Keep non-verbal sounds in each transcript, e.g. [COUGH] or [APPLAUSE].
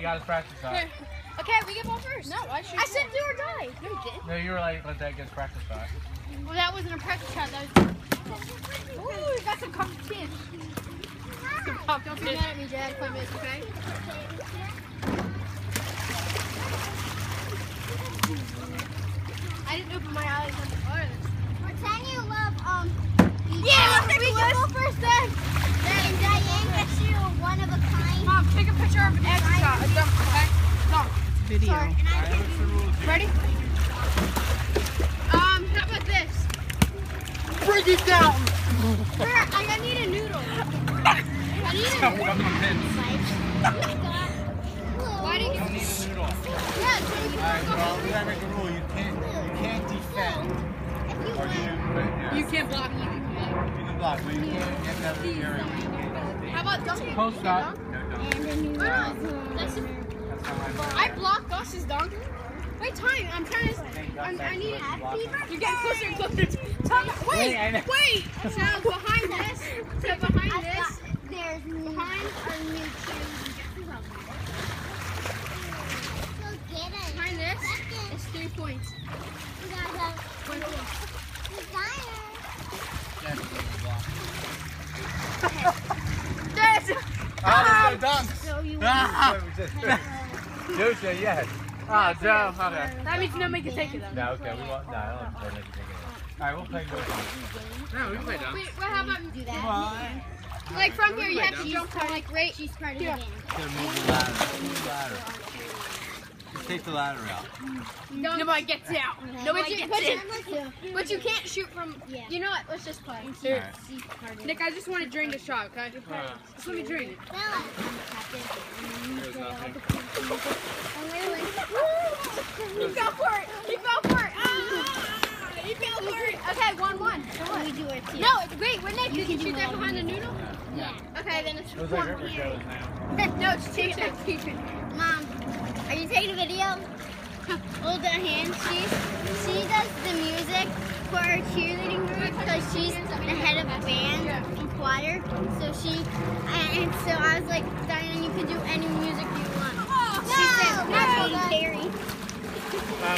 he got his practice shot. Here. Okay, we get ball first. No, I should. I said do or die. No, you didn't. No, you were like, let that get practice shot. Well, that wasn't a practice shot. That was. Ooh, we got some competition. Some Don't be mad at me, Dad. If I miss, okay? I didn't open my eyes on the fire. Pretend you love um. Yeah, we Nicholas. can go first then. Then Diane gets you one of a kind. Mom, picture of an extra. A dunk, okay? Dunk. Video. Sorry, and I can Ready? Um, how about this? Break it down! Here, I [LAUGHS] I need a noodle. I need a noodle. Why do you don't get need a noodle. Yeah, so you Alright, can well, we gotta make a rule. You can't, you can't defend. If you Or you win. can, but, yeah. You can't block me. You can block, but you can't get that with your How about dunking? Post shot. I blocked Gus's dunk. Wait, time. I'm trying to. I'm, I need. You're getting closer and closer. Time. Wait, Wait, I wait. So behind this, so behind I've this, got, there's behind our new shoes. So get it. behind this, is three points. We gotta go. Designer. Yeah, you can block. Yes. Oh, there's no dunk! You [LAUGHS] Ah! Joe said yes. Ah, Joe. Okay. That means no make a take it though. No, okay, we want. No, I don't have to make it take it. Alright, we'll play good. No, we can play dunk. Wait, what? How about do Come that. on. like from here? You have to jump from like right. She's part of Yeah. the game. Move the ladder. Move the ladder. Just take the ladder out. No, Nobody gets out. Okay. Nobody But gets you- in. But you can't shoot from. Yeah. You know what? Let's just play. Alright. She's part of Nick, I just want to drain the shot, okay? Uh, Just let me drain it. Bella. there's nothing. He fell for it. He fell for it. Ah! He fell for it. Okay, one one. Can we do it too? No, wait. Wait, Nick, did you can shoot that behind the noodle? Yeah. Okay, then it's It was like one. River now. [LAUGHS] No, it's two two. Two two. Mom, are you taking a video? Hold [LAUGHS] the hand. She she does the music for our cheerleading group because she's the head of a band in choir. So she and so I was like, Diane, you can do any music you want. she said, "Not no. Carrie."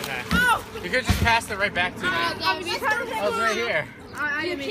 Okay. Oh! You could just pass it right back to me. Oh, I'm just trying to Oh, it's right here. I, I didn't